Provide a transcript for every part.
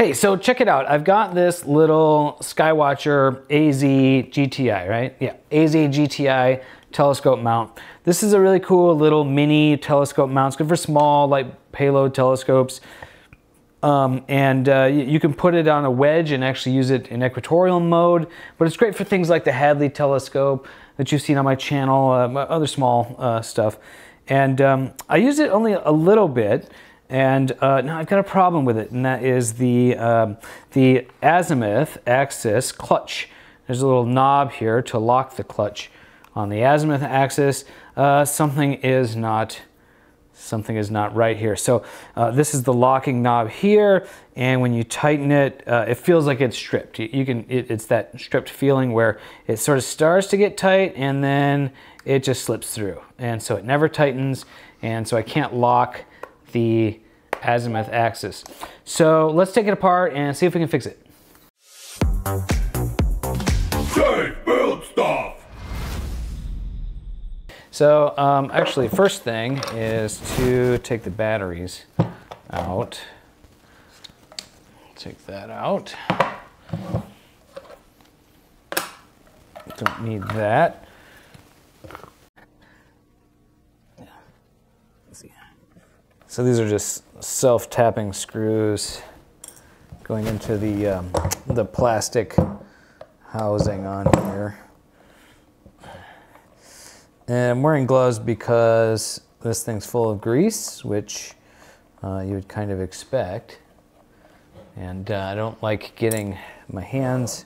Hey, so check it out. I've got this little Skywatcher AZ GTI, right? Yeah, AZ GTI telescope mount. This is a really cool little mini telescope mount. It's good for small, like payload telescopes. Um, and uh, you can put it on a wedge and actually use it in equatorial mode, but it's great for things like the Hadley telescope that you've seen on my channel, uh, other small uh, stuff. And um, I use it only a little bit, and uh, now I've got a problem with it, and that is the, um, the azimuth axis clutch. There's a little knob here to lock the clutch on the azimuth axis. Uh, something is not something is not right here. So uh, this is the locking knob here, and when you tighten it, uh, it feels like it's stripped. You, you can, it, it's that stripped feeling where it sort of starts to get tight, and then it just slips through. And so it never tightens, and so I can't lock the azimuth axis. So let's take it apart and see if we can fix it. build stuff! So um, actually, first thing is to take the batteries out. Take that out. Don't need that. So these are just self-tapping screws going into the um, the plastic housing on here. And I'm wearing gloves because this thing's full of grease, which uh, you would kind of expect. And uh, I don't like getting my hands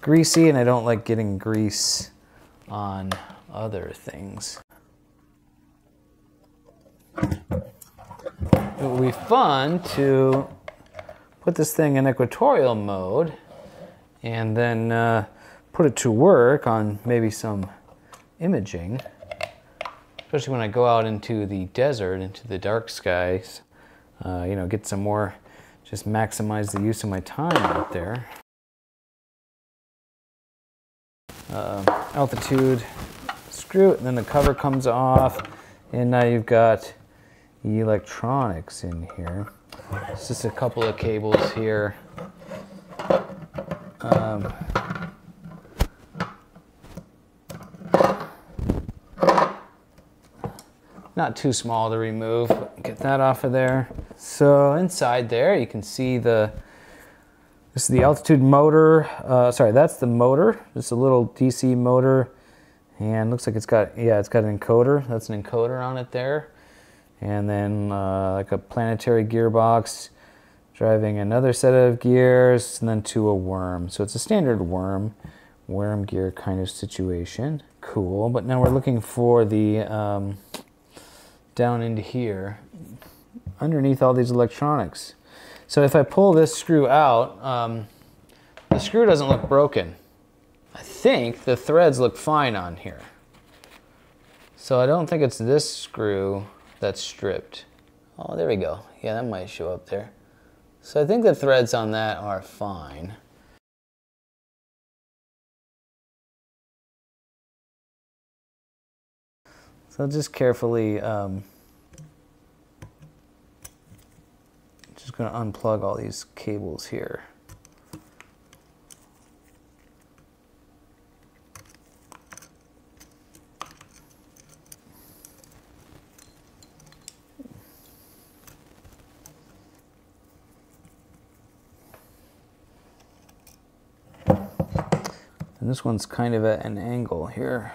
greasy, and I don't like getting grease on other things. It would be fun to put this thing in equatorial mode and then uh, put it to work on maybe some imaging, especially when I go out into the desert, into the dark skies, uh, you know, get some more, just maximize the use of my time out there. Uh, altitude, screw and then the cover comes off, and now you've got electronics in here. It's just a couple of cables here. Um, not too small to remove. Get that off of there. So inside there, you can see the, this is the altitude motor. Uh, sorry, that's the motor. Just a little DC motor. And looks like it's got, yeah, it's got an encoder. That's an encoder on it there. And then uh, like a planetary gearbox driving another set of gears and then to a worm. So it's a standard worm, worm gear kind of situation. Cool, but now we're looking for the, um, down into here underneath all these electronics. So if I pull this screw out, um, the screw doesn't look broken. I think the threads look fine on here. So I don't think it's this screw that's stripped. Oh, there we go. Yeah, that might show up there. So I think the threads on that are fine. So just carefully, um, just to unplug all these cables here. This one's kind of at an angle here.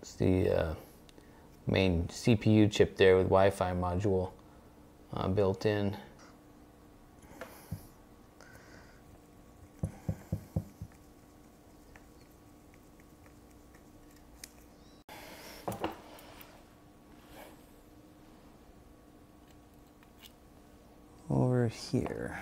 It's the uh, main CPU chip there with Wi-Fi module uh, built in. Over here.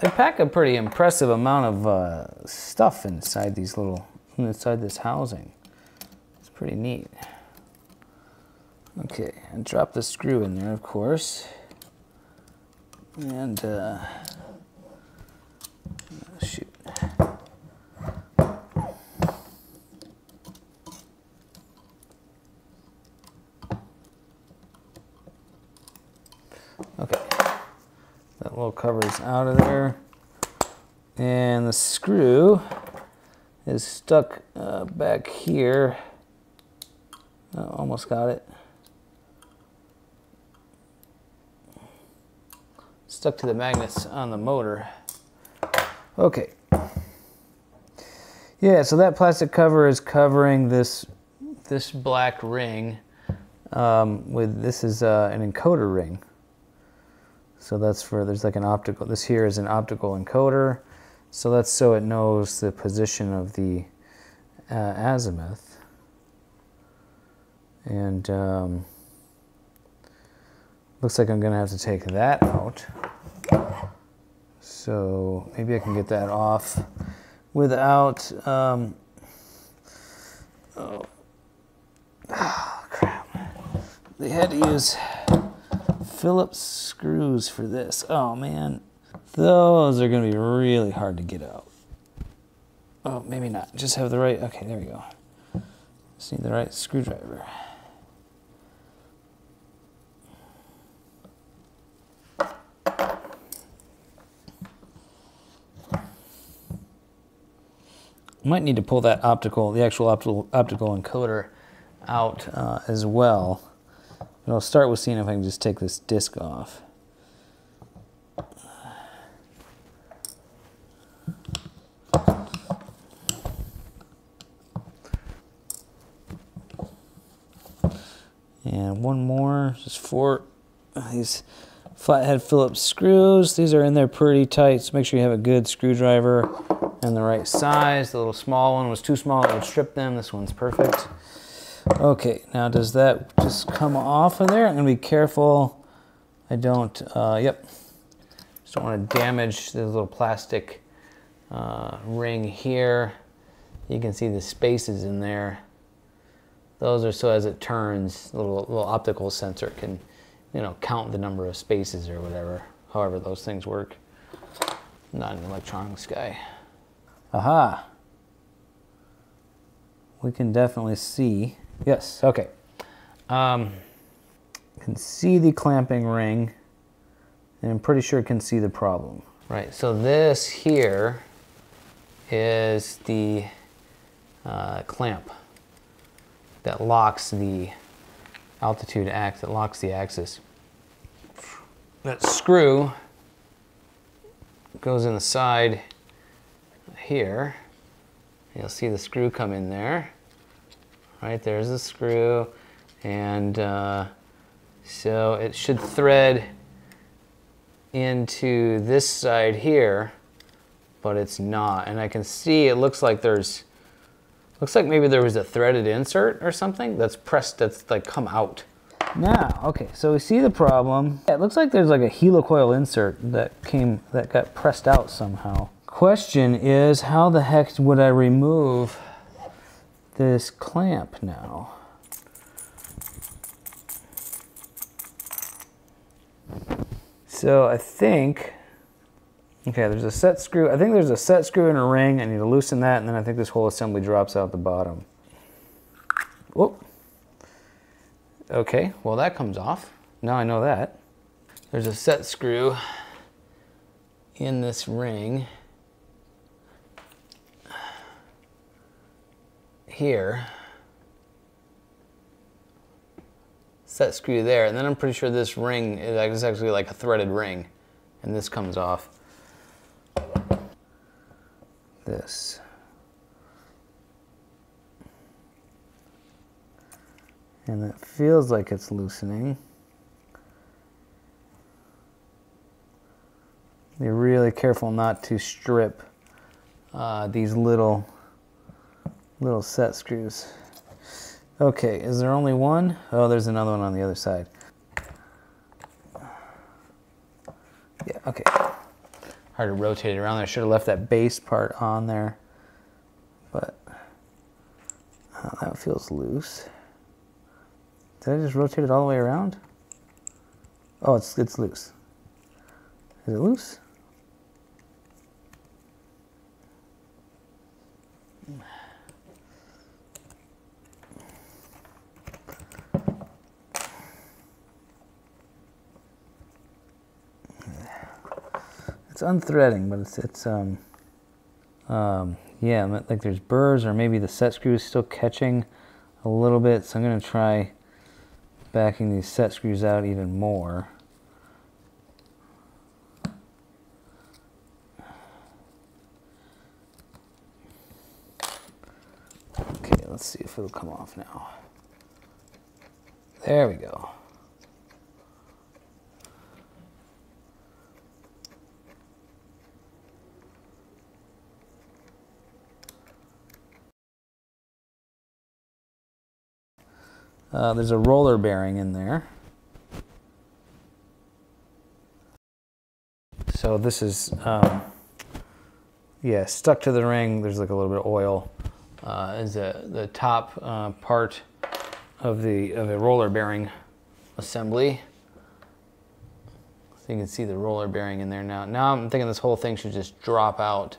They pack a pretty impressive amount of uh, stuff inside these little, inside this housing. It's pretty neat. Okay, and drop the screw in there, of course. And, uh, shoot. Okay, that little cover is out of there. And the screw is stuck uh, back here. Oh, almost got it. Stuck to the magnets on the motor. Okay. Yeah, so that plastic cover is covering this this black ring um, with this is uh, an encoder ring. So that's for there's like an optical. This here is an optical encoder. So that's so it knows the position of the uh, azimuth. And um, looks like I'm gonna have to take that out. So maybe I can get that off without, um, oh, oh crap. They had to use Phillips screws for this. Oh man, those are gonna be really hard to get out. Oh, maybe not. Just have the right, okay, there we go. Just need the right screwdriver. might need to pull that optical, the actual optical, optical encoder out uh, as well. But I'll start with seeing if I can just take this disc off. And one four these flathead Phillips screws. These are in there pretty tight, so make sure you have a good screwdriver and the right size. The little small one was too small, it would strip them. This one's perfect. Okay, now does that just come off of there? I'm gonna be careful. I don't, uh, yep. Just don't wanna damage the little plastic uh, ring here. You can see the spaces in there. Those are so as it turns, little, little optical sensor can, you know, count the number of spaces or whatever, however those things work. not an electronics guy. Aha. We can definitely see. Yes, okay. Um, can see the clamping ring, and I'm pretty sure can see the problem. Right, so this here is the uh, clamp that locks the altitude ax that locks the axis. That screw goes in the side here. You'll see the screw come in there. Right, there's the screw. And uh, so it should thread into this side here, but it's not. And I can see it looks like there's, looks like maybe there was a threaded insert or something that's pressed, that's like come out. Now, okay, so we see the problem. It looks like there's like a helicoil insert that came, that got pressed out somehow. Question is, how the heck would I remove this clamp now? So I think, okay, there's a set screw. I think there's a set screw and a ring. I need to loosen that, and then I think this whole assembly drops out the bottom. Whoop. Okay, well that comes off. Now I know that. There's a set screw in this ring. here, set screw there, and then I'm pretty sure this ring is actually like a threaded ring, and this comes off. This. And it feels like it's loosening. Be really careful not to strip uh, these little little set screws. Okay, is there only one? Oh, there's another one on the other side. Yeah, okay. Hard to rotate it around. I should have left that base part on there. But that feels loose. Did I just rotate it all the way around? Oh, it's, it's loose. Is it loose? It's unthreading, but it's it's um um yeah like there's burrs or maybe the set screw is still catching a little bit. So I'm gonna try backing these set screws out even more. Okay, let's see if it'll come off now. There we go. Uh, there's a roller bearing in there. So this is, um, yeah, stuck to the ring. There's like a little bit of oil. Uh, is a, the top uh, part of the of a roller bearing assembly. So you can see the roller bearing in there now. Now I'm thinking this whole thing should just drop out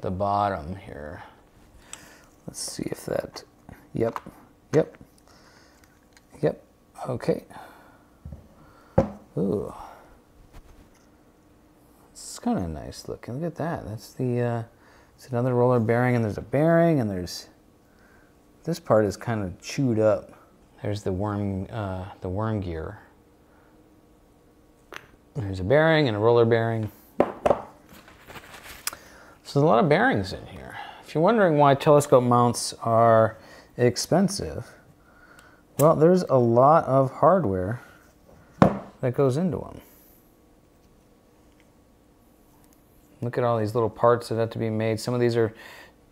the bottom here. Let's see if that, yep, Yep. Okay. Ooh. It's kind of nice looking. Look at that. That's the, uh, it's another roller bearing and there's a bearing and there's, this part is kind of chewed up. There's the worm, uh, the worm gear. There's a bearing and a roller bearing. So there's a lot of bearings in here. If you're wondering why telescope mounts are expensive, well, there's a lot of hardware that goes into them. Look at all these little parts that have to be made. Some of these are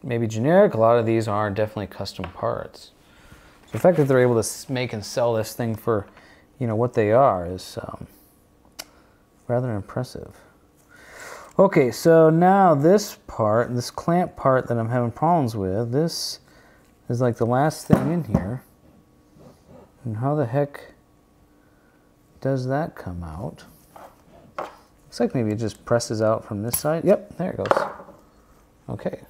maybe generic. A lot of these are definitely custom parts. So the fact that they're able to make and sell this thing for, you know, what they are is um, rather impressive. Okay, so now this part, this clamp part that I'm having problems with, this is like the last thing in here. And how the heck does that come out? Looks like maybe it just presses out from this side. Yep, there it goes. Okay.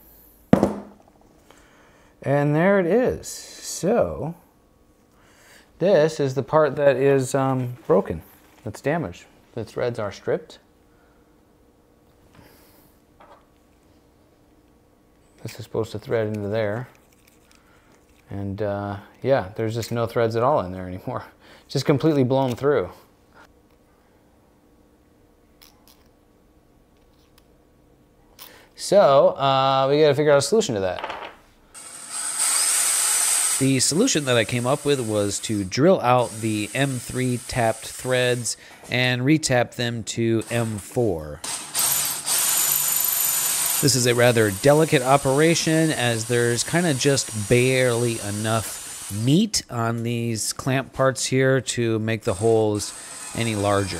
And there it is. So, this is the part that is um, broken, that's damaged. The threads are stripped. This is supposed to thread into there. And uh, yeah, there's just no threads at all in there anymore. Just completely blown through. So uh, we got to figure out a solution to that. The solution that I came up with was to drill out the M3 tapped threads and retap them to M4. This is a rather delicate operation as there's kind of just barely enough meat on these clamp parts here to make the holes any larger.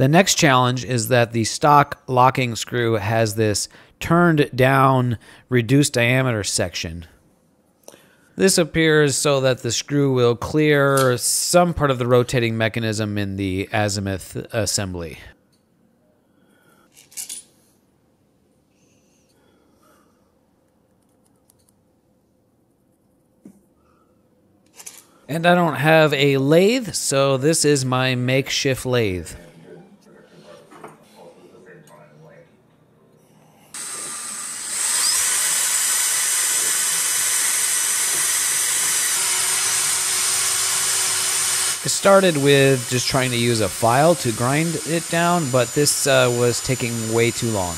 The next challenge is that the stock locking screw has this turned down reduced diameter section. This appears so that the screw will clear some part of the rotating mechanism in the azimuth assembly. And I don't have a lathe, so this is my makeshift lathe. Started with just trying to use a file to grind it down, but this uh, was taking way too long.